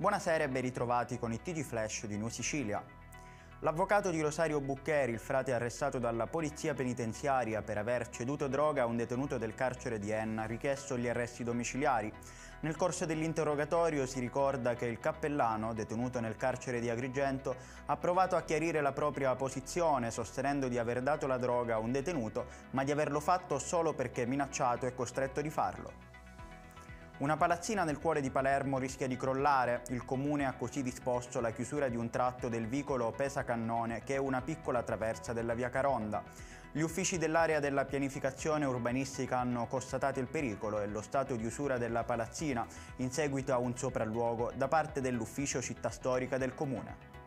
Buonasera e ben ritrovati con i TG Flash di New Sicilia. L'avvocato di Rosario Buccheri, il frate arrestato dalla polizia penitenziaria per aver ceduto droga a un detenuto del carcere di Enna, ha richiesto gli arresti domiciliari. Nel corso dell'interrogatorio si ricorda che il cappellano, detenuto nel carcere di Agrigento, ha provato a chiarire la propria posizione sostenendo di aver dato la droga a un detenuto, ma di averlo fatto solo perché minacciato e costretto di farlo. Una palazzina nel cuore di Palermo rischia di crollare. Il comune ha così disposto la chiusura di un tratto del vicolo Pesa Cannone, che è una piccola traversa della via Caronda. Gli uffici dell'area della pianificazione urbanistica hanno constatato il pericolo e lo stato di usura della palazzina in seguito a un sopralluogo da parte dell'ufficio città storica del comune.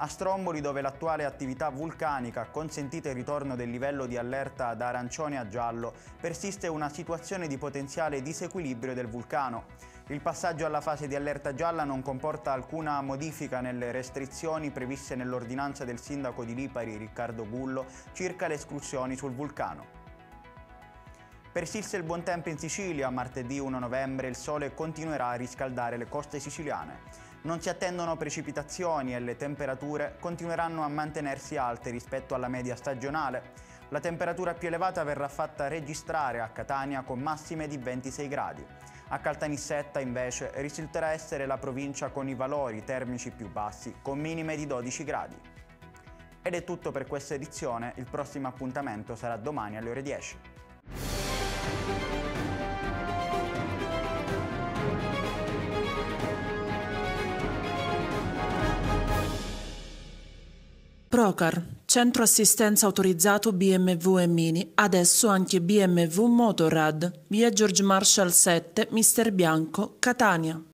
A Stromboli, dove l'attuale attività vulcanica ha consentito il ritorno del livello di allerta da arancione a giallo, persiste una situazione di potenziale disequilibrio del vulcano. Il passaggio alla fase di allerta gialla non comporta alcuna modifica nelle restrizioni previste nell'ordinanza del sindaco di Lipari, Riccardo Gullo, circa le escursioni sul vulcano. Persiste il buon tempo in Sicilia, martedì 1 novembre il sole continuerà a riscaldare le coste siciliane. Non si attendono precipitazioni e le temperature continueranno a mantenersi alte rispetto alla media stagionale. La temperatura più elevata verrà fatta registrare a Catania con massime di 26 gradi. A Caltanissetta invece risulterà essere la provincia con i valori termici più bassi, con minime di 12 gradi. Ed è tutto per questa edizione, il prossimo appuntamento sarà domani alle ore 10. Procar, centro assistenza autorizzato BMW e Mini, adesso anche BMW Motorrad, via George Marshall 7, Mister Bianco, Catania.